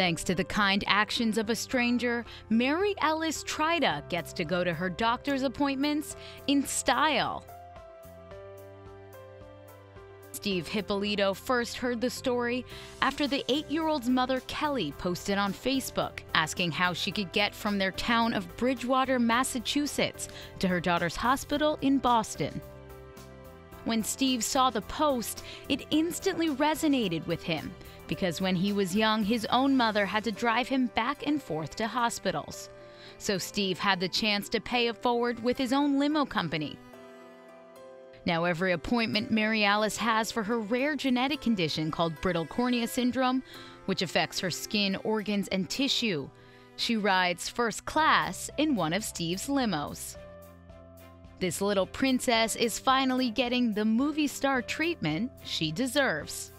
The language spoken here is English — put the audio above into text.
Thanks to the kind actions of a stranger, Mary Alice Trida gets to go to her doctor's appointments in style. Steve Hipolito first heard the story after the eight year old's mother, Kelly, posted on Facebook asking how she could get from their town of Bridgewater, Massachusetts, to her daughter's hospital in Boston. When Steve saw the post, it instantly resonated with him because when he was young, his own mother had to drive him back and forth to hospitals. So Steve had the chance to pay it forward with his own limo company. Now, every appointment Mary Alice has for her rare genetic condition called brittle cornea syndrome, which affects her skin, organs, and tissue, she rides first class in one of Steve's limos. This little princess is finally getting the movie star treatment she deserves.